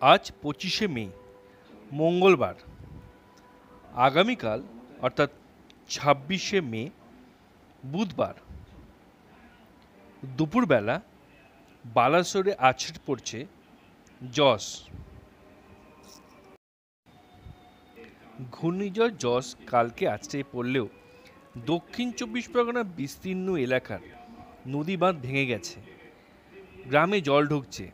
আজ পঁচিশে মে, মঙ্গলবার। আগামীকাল, অর্থাৎ ছাব্বিশে মে, বুধবার। দুপুরবেলা বালাসোরে আছড়ে পড়ছে জস ঘূর্ণিঝড় জস কালকে আছড়ে পড়লেও দক্ষিণ চব্বিশ পরগনার বিস্তীর্ণ এলাকার নদী বাঁধ ভেঙে গেছে। গ্রামে জল ঢুকছে।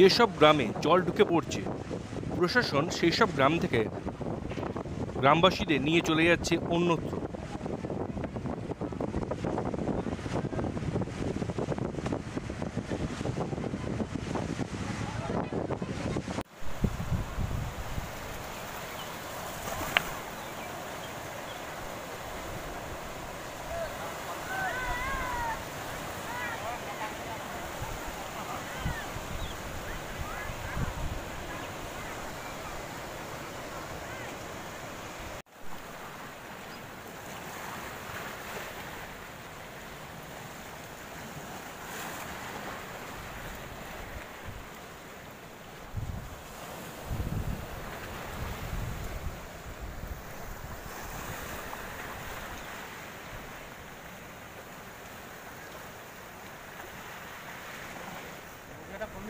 যেসব গ্রামে জল ঢুকে পড়ছে, প্রশাসন সেই সব গ্রাম থেকে গ্রামবাসীদের নিয়ে চলে যাচ্ছে অন্যত্র। এটা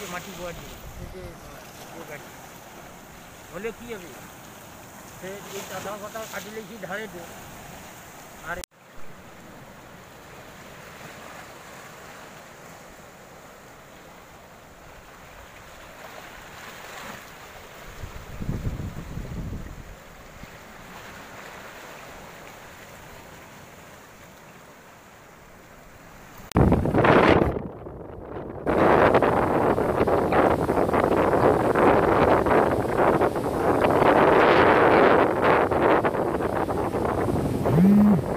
যে মাটি বোয়ার জন্য হলে কি হবে? সে এই চাঁদা ফাতা কাটিলে কি ধারে দে Mm-hmm.